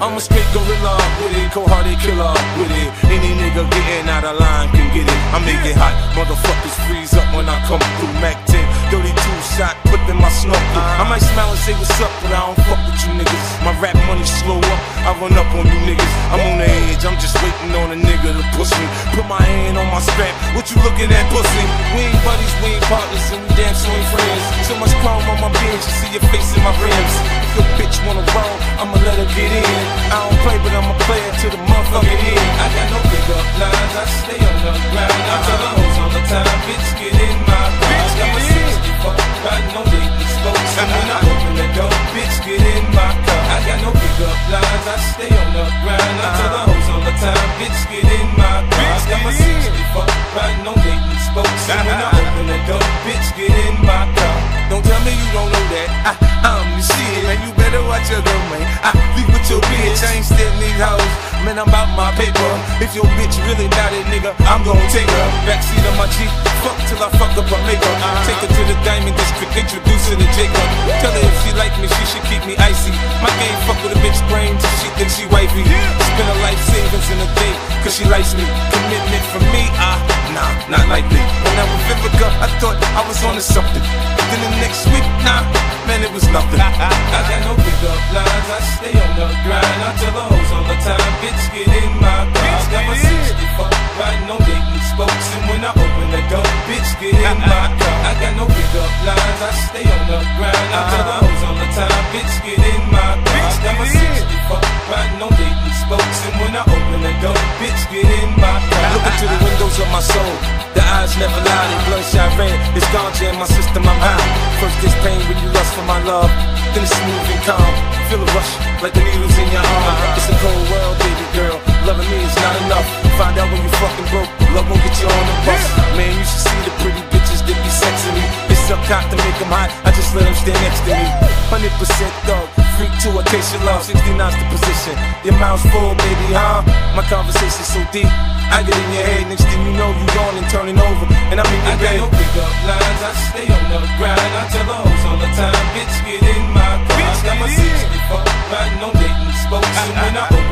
I'm a straight gorilla with it, cold hearted killer with it. Any nigga getting out of line can get it. I make it hot, motherfuckers freeze up when I come through. Mac 10, 32 shot, put in my snorkel. I might smile and say what's up, but I don't fuck with you niggas. My rap money slow up, I run up on you niggas. I'm on the edge, I'm just waiting on a nigga to push me. Put my hand on my strap, what you looking at, pussy? We ain't buddies, we ain't partners, and we damn sure ain't friends. So much chrome on my bench, you see your face in my rims. If your bitch wanna roll, I'ma let her get in. I don't play, but I'm a player to the motherfucker end. I got no big up lines, I stay on the ground. I'm about my paper. If your bitch really about it, nigga, I'm gon' take her. Backseat of my Jeep. Fuck till I fuck up her makeup. Take her to the Diamond District, introduce her to Jacob. Tell her if she like me, she should keep me icy. My game fuck with a bitch brain till she thinks she wifey. Spend her life savings in a day, cause she likes me. Commitment for me, ah, nah, not likely. When I was Vivica, I thought I was on to something. But then the next week, nah, man, it was nothing. I got no big lines, I stay on the grind. I tell the hoes time, bitch, get in my car. Got my in. 64, riding on Dayton spokes. And when I open the door, bitch, get in my car. I got no big up lines, I stay on the grind. I tell the hoes all the time, bitch, get in my car. Got my get in. 64, riding on Dayton spokes. And when I open the door, bitch, get in my car. Look into the windows of my soul. The eyes never lie, they bloodshot red. It's ganja in my system, I'm high. First there's pain when you lust for my love. Then it's smooth and calm. Feel a rush like the needles in your arm. It's a cold world, baby girl. Loving me is not enough. Find out when you fucking broke. Love won't get you on the bus. Man, you should see the pretty bitches that be sexing me. They suck cock to make them hot. I just let them stand next to me. 100% thug. Freak to a taste of love. 69's the position. Your mouth's full, baby, huh? My conversation's so deep. I get in your head. Next thing you know, you gone and turning over. And I'm in your I your got no big up lines, I stay on the grind. I tell the hoes all the time, bitch, get in my car. Bitch, got my get in. 64, riding on Dayton spokes. And when I open